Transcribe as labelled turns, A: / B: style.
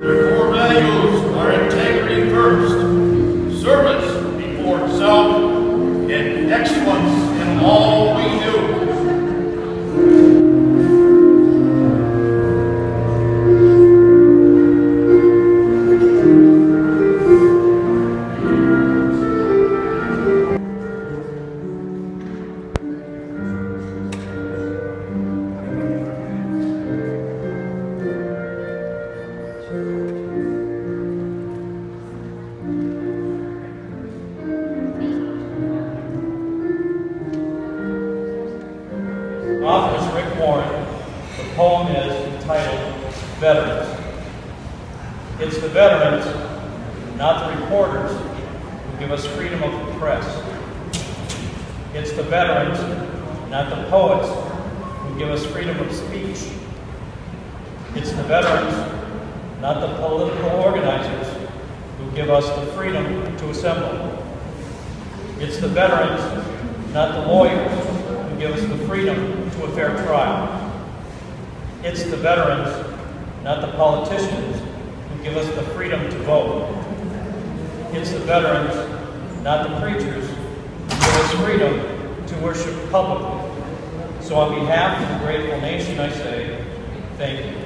A: Their core values are integrity first, service before self, and excellence
B: Author is Rick Warren. The poem is entitled Veterans. It's the veterans, not the reporters, who give us freedom of the press. It's the veterans, not the poets, who give us freedom of speech. It's the veterans, not the political organizers, who give us the freedom to assemble. It's the veterans, not the lawyers, who give us the freedom to a fair trial. It's the veterans, not the politicians, who give us the freedom to vote. It's the veterans, not the preachers, who give us freedom to worship publicly. So on behalf of the grateful nation, I say, thank you.